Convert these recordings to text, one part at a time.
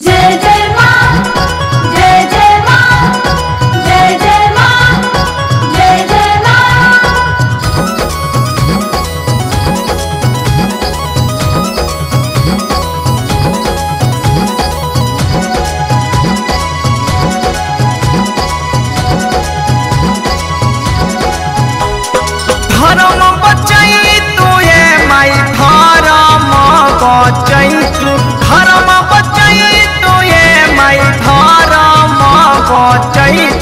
姐姐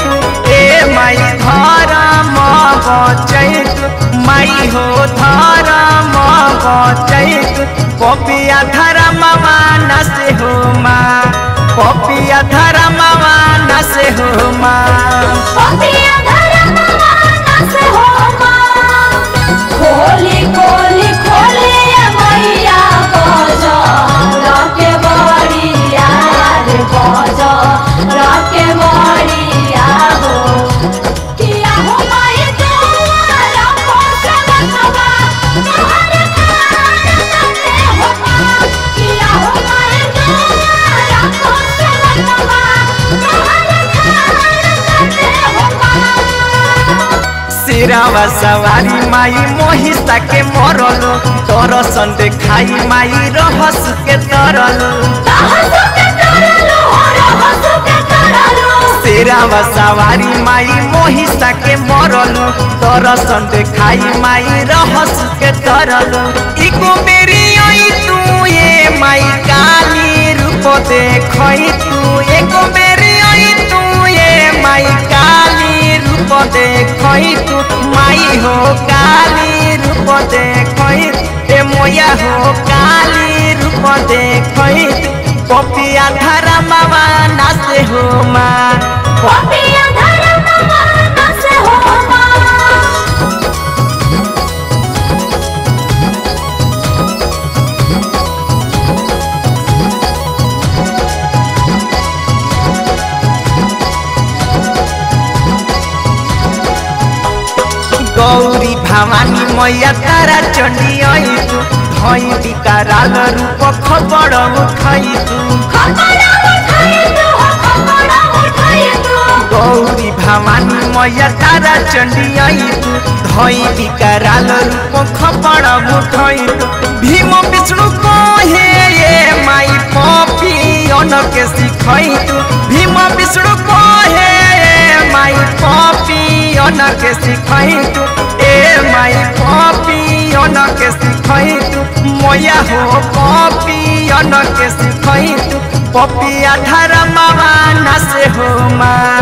तू ए माई तू माई हो धर्म बचाई तू पपिया धर्म मानस हो माँ, पपिया सिरावा सवारी माई मोहिसा के मरलो दर्शन देखाई माई रहस के तरलो। सिरावा सवारी माई मोहिसा के मरलो दर्शन देखाई माई रहस के तरलो। इको मेरी तू ये माई काली रूप देखई तू देखई तू माई हो काली रूप देखई ए मोया हो काली रूप देखई पपिया धरा मावा नाचे हो माँ। भवानी मैया तारा चंडी आई तू धई विकाराल रूप खबर उठाई तू गौरी भवानी मैया तारा चंडी आई तू धई विकाराल रूप खबर उठाई तू भीम विष्णु कहे ये माई पपी अन के सिखई तू भीम विष्णु कहे ये माई पपी अन के सिखई तू हो पपी अन के सिखई तू पपिया धर्मवा से हो माँ।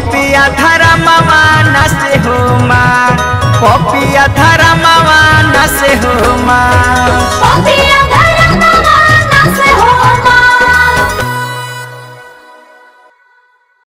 पपिया धर्म से हो माँ। पपिया धर्म से हो माँ।